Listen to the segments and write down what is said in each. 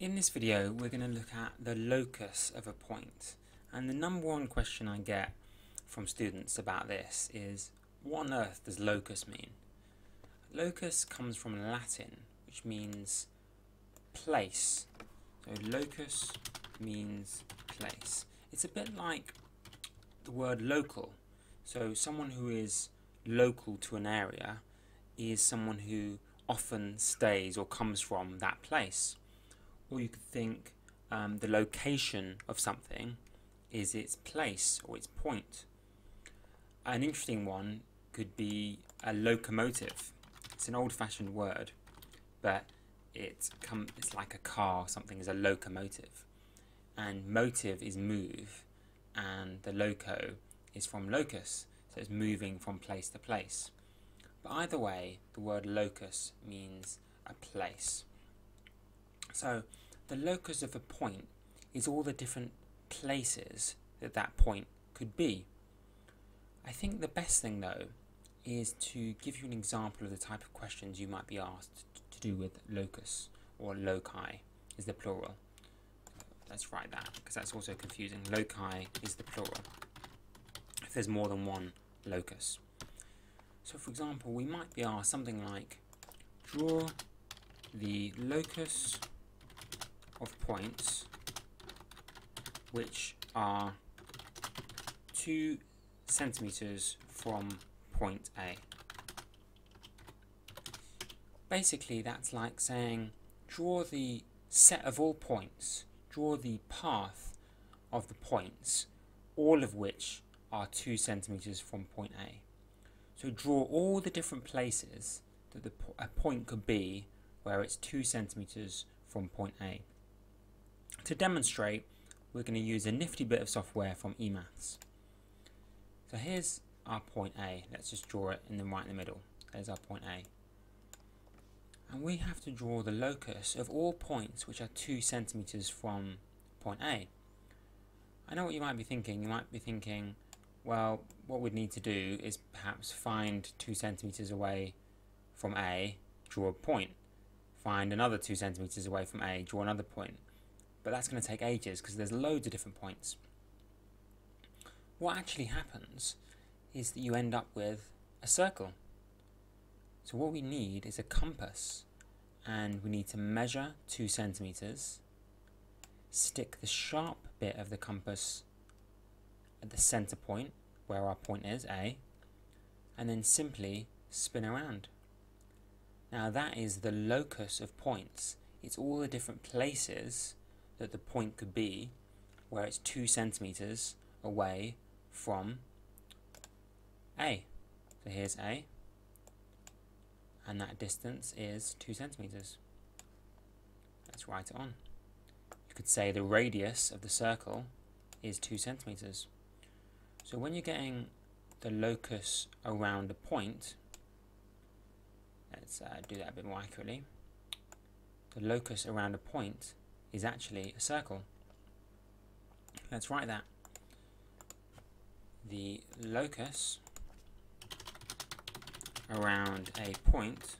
In this video we're going to look at the locus of a point and the number one question I get from students about this is what on earth does locus mean? Locus comes from Latin which means place. So locus means place. It's a bit like the word local. So someone who is local to an area is someone who often stays or comes from that place. Or you could think um, the location of something is its place or its point. An interesting one could be a locomotive. It's an old-fashioned word, but it come it's like a car. Something is a locomotive, and motive is move, and the loco is from locus, so it's moving from place to place. But either way, the word locus means a place. So the locus of a point is all the different places that that point could be. I think the best thing though is to give you an example of the type of questions you might be asked to do with locus or loci is the plural. Let's write that because that's also confusing. Loci is the plural if there's more than one locus. So for example, we might be asked something like, draw the locus of points which are 2 centimeters from point A. Basically that's like saying draw the set of all points, draw the path of the points, all of which are 2 centimeters from point A. So draw all the different places that the a point could be where it's 2 centimeters from point A. To demonstrate, we're going to use a nifty bit of software from eMaths. So here's our point A. Let's just draw it in the right in the middle. There's our point A. And we have to draw the locus of all points which are 2 centimeters from point A. I know what you might be thinking. You might be thinking, well, what we'd need to do is perhaps find 2 centimeters away from A, draw a point. Find another 2 centimeters away from A, draw another point but that's going to take ages because there's loads of different points. What actually happens is that you end up with a circle. So what we need is a compass and we need to measure two centimeters, stick the sharp bit of the compass at the center point where our point is, A, and then simply spin around. Now that is the locus of points. It's all the different places that the point could be where it's 2 centimeters away from A. So here's A, and that distance is 2 centimeters. Let's write it on. You could say the radius of the circle is 2 centimeters. So when you're getting the locus around a point, let's uh, do that a bit more accurately. The locus around a point is actually a circle. Let's write that. The locus around a point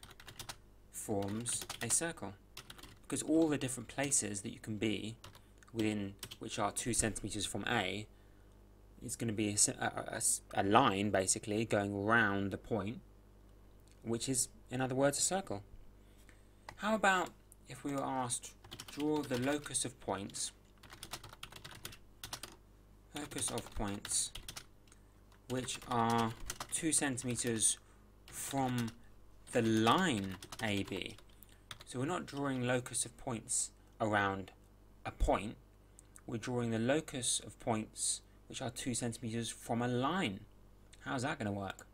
forms a circle because all the different places that you can be within which are two centimeters from A is going to be a, a, a, line basically going around the point which is in other words a circle. How about if we were asked draw the locus of points locus of points which are two centimeters from the line AB. So we're not drawing locus of points around a point, we're drawing the locus of points which are two centimeters from a line. How's that going to work?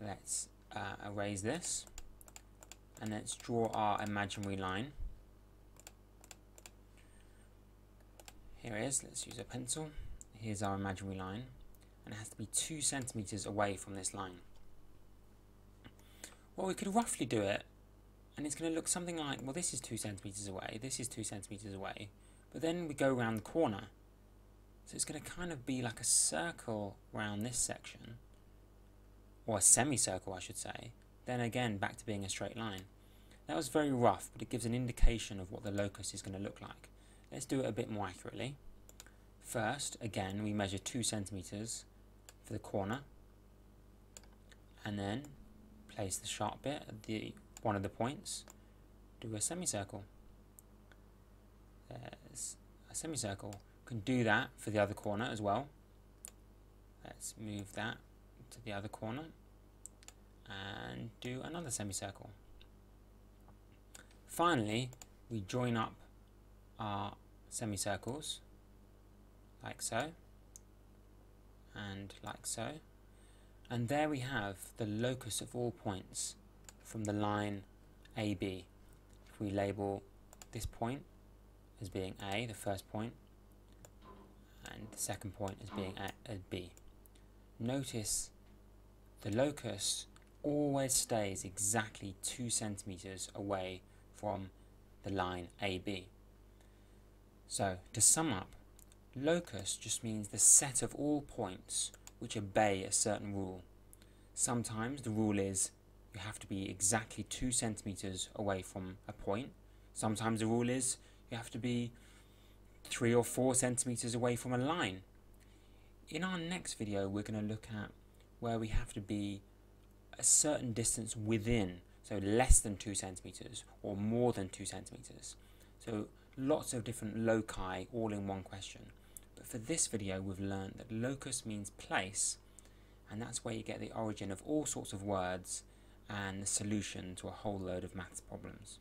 Let's uh, erase this and let's draw our imaginary line. Here it is, let's use a pencil. Here's our imaginary line, and it has to be 2 centimeters away from this line. Well, we could roughly do it, and it's going to look something like, well, this is 2 centimeters away, this is 2 centimeters away, but then we go around the corner. So it's going to kind of be like a circle around this section, or a semicircle, I should say. Then again, back to being a straight line. That was very rough, but it gives an indication of what the locus is going to look like. Let's do it a bit more accurately. First, again, we measure 2 centimeters for the corner, and then place the sharp bit at the one of the points, do a semicircle. There's a semicircle. can do that for the other corner as well. Let's move that to the other corner and do another semicircle. Finally, we join up our semicircles like so and like so and there we have the locus of all points from the line AB. If we label this point as being A, the first point, and the second point as being A, as B. Notice the locus always stays exactly 2 centimeters away from the line AB. So, to sum up, locus just means the set of all points which obey a certain rule. Sometimes the rule is you have to be exactly 2 centimeters away from a point. Sometimes the rule is you have to be 3 or 4 centimeters away from a line. In our next video we're going to look at where we have to be a certain distance within, so less than 2 centimeters or more than 2 centimeters. So lots of different loci all in one question. But for this video we've learned that locus means place and that's where you get the origin of all sorts of words and the solution to a whole load of maths problems.